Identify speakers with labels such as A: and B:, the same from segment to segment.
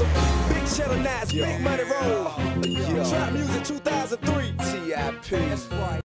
A: awesome. Big cheddar nights, big money roll. Trap music 2003.
B: TIP. That's right.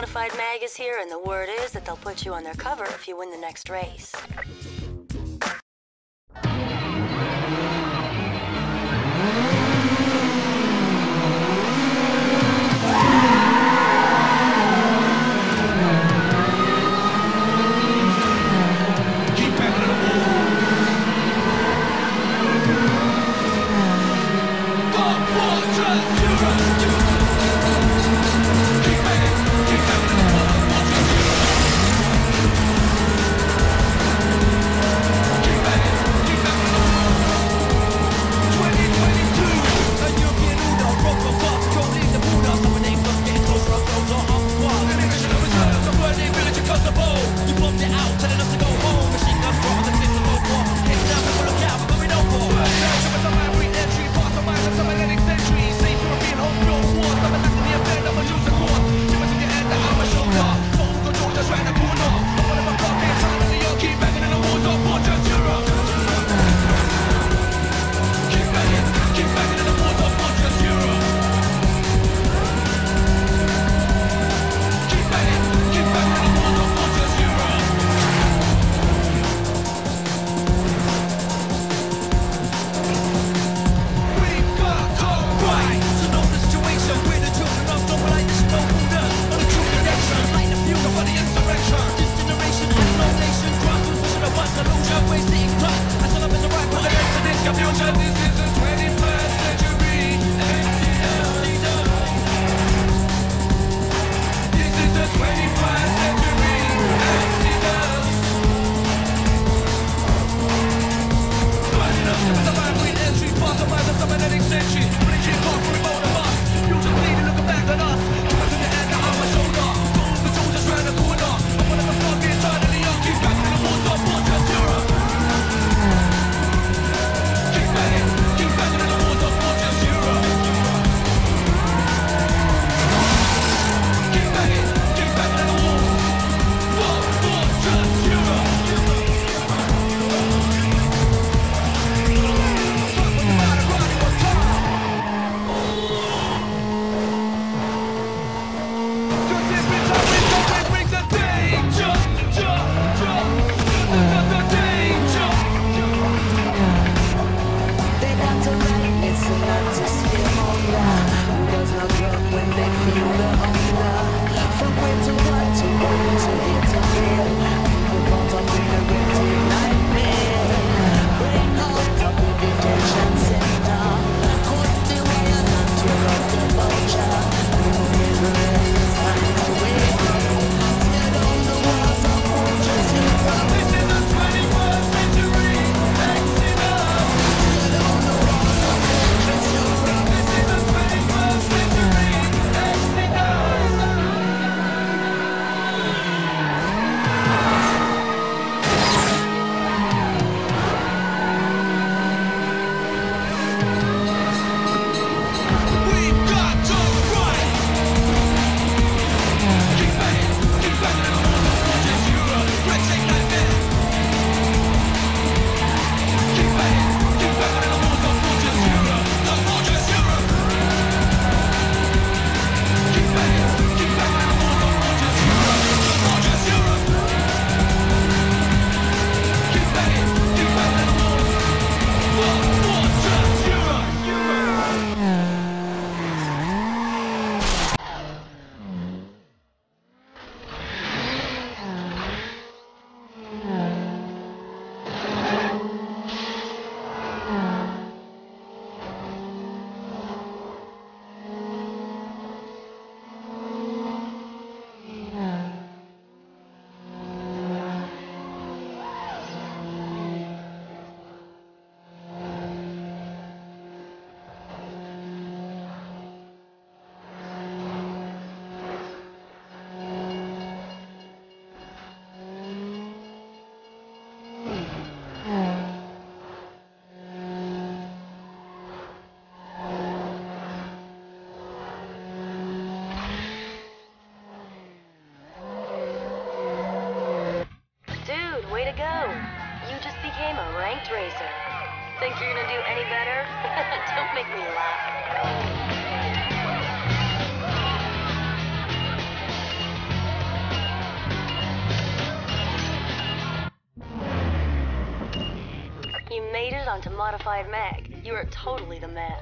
C: Modified Mag is here, and the word is that they'll put you on their cover if you win the next race. Think you're gonna do any better? Don't make me laugh. You made it onto Modified Mag. You are totally the man.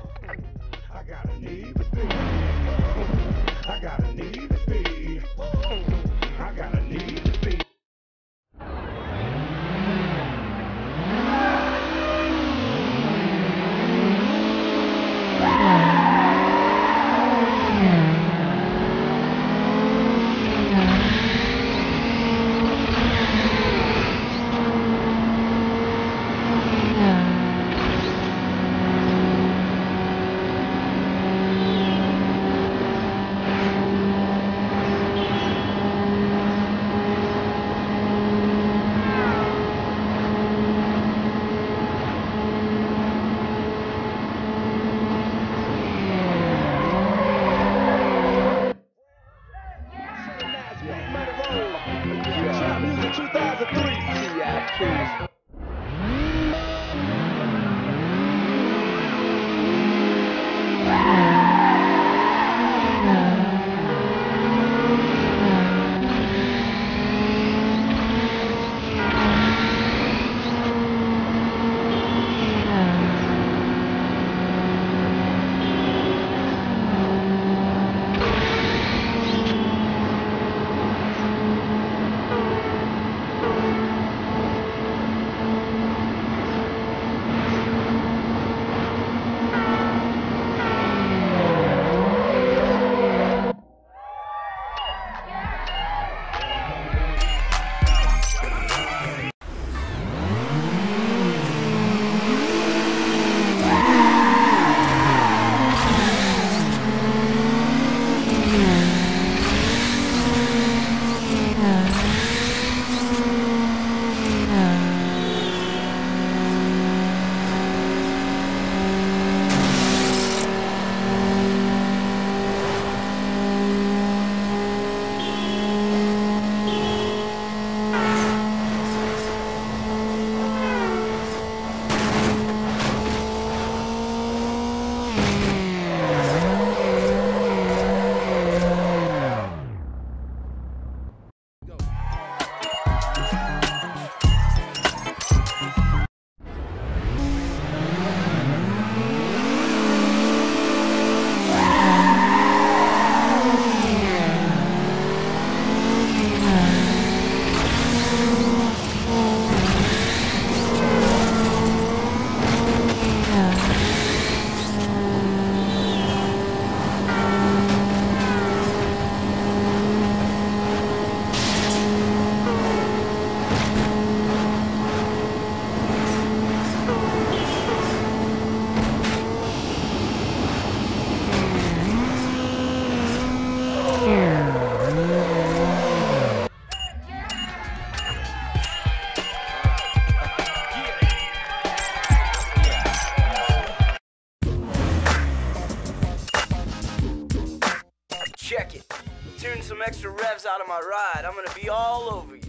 D: Extra revs out of my ride. I'm gonna be all over you.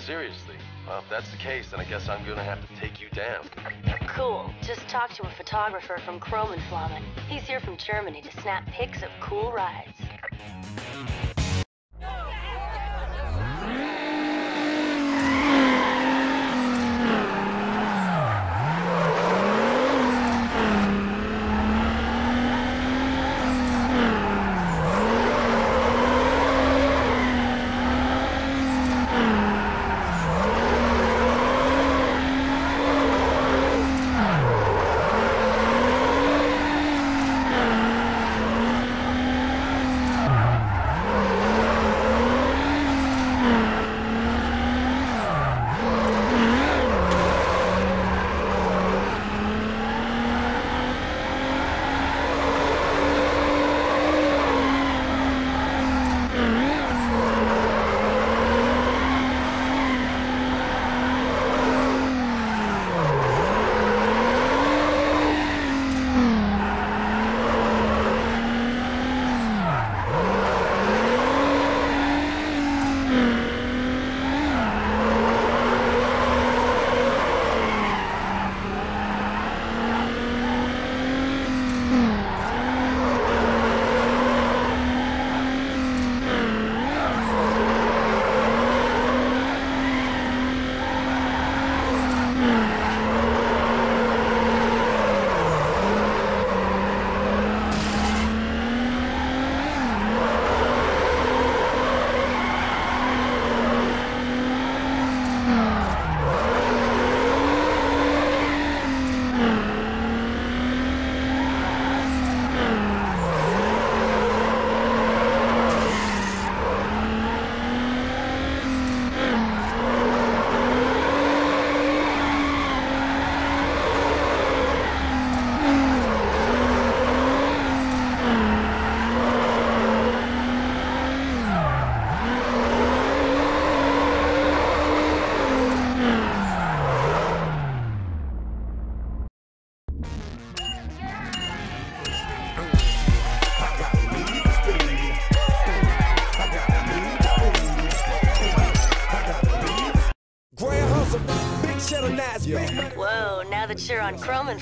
E: Seriously. Well, if that's the case, then I guess I'm gonna have to take you down.
C: Cool. Just talk to a photographer from Kromenflammen. He's here from Germany to snap pics of cool rides.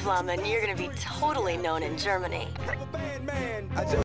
C: On Kromenflammen, you're gonna be totally known in Germany.